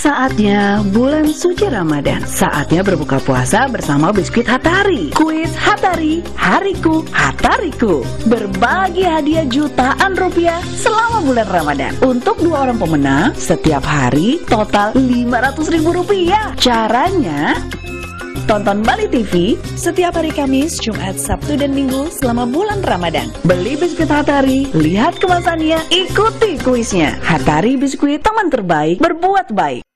Saatnya bulan suci Ramadan. Saatnya berbuka puasa bersama biskuit Hatari. Kuis Hatari, hariku, Hatariku. Berbagi hadiah jutaan rupiah selama bulan Ramadan. Untuk dua orang pemenang, setiap hari total 500 ribu rupiah. Caranya, Tonton Bali TV setiap hari Kamis, Jumat, Sabtu, dan Minggu selama bulan Ramadan. Beli biskuit Hatari, lihat kemasannya, ikuti kuisnya. Hatari biskuit teman terbaik, berbuat baik.